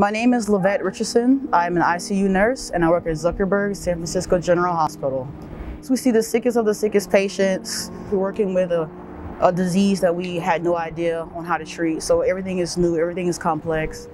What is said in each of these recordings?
My name is Lavette Richardson. I'm an ICU nurse and I work at Zuckerberg San Francisco General Hospital. So we see the sickest of the sickest patients. We're working with a, a disease that we had no idea on how to treat. So everything is new, everything is complex.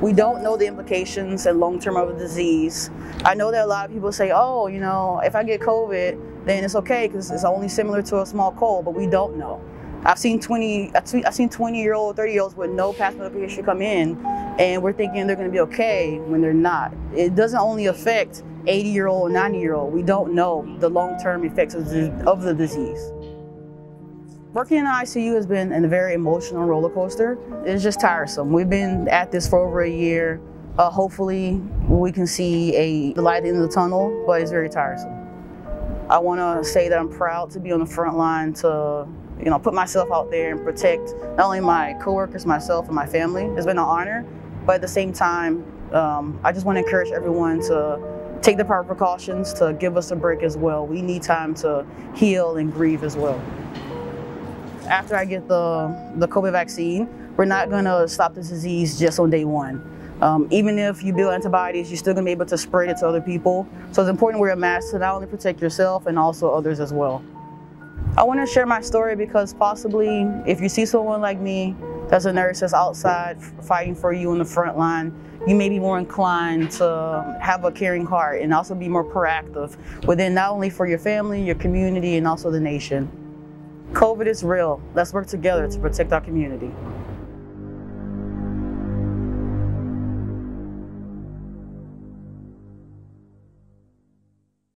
We don't know the implications and long-term of the disease. I know that a lot of people say, oh, you know, if I get COVID, then it's okay because it's only similar to a small cold, but we don't know. I've seen 20, I've seen 20 year old, 30 year olds with no past medical history come in and we're thinking they're going to be okay when they're not. It doesn't only affect 80 year old, 90 year old. We don't know the long term effects of the, of the disease. Working in the ICU has been a very emotional roller coaster. It's just tiresome. We've been at this for over a year. Uh, hopefully, we can see a light in the tunnel, but it's very tiresome. I want to say that I'm proud to be on the front line to you know, put myself out there and protect not only my coworkers, myself, and my family. It's been an honor, but at the same time, um, I just want to encourage everyone to take the proper precautions to give us a break as well. We need time to heal and grieve as well. After I get the, the COVID vaccine, we're not going to stop the disease just on day one. Um, even if you build antibodies, you're still going to be able to spread it to other people. So it's important to wear a mask to not only protect yourself and also others as well. I want to share my story because possibly if you see someone like me that's a nurse that's outside fighting for you on the front line, you may be more inclined to have a caring heart and also be more proactive within not only for your family, your community, and also the nation. COVID is real. Let's work together to protect our community.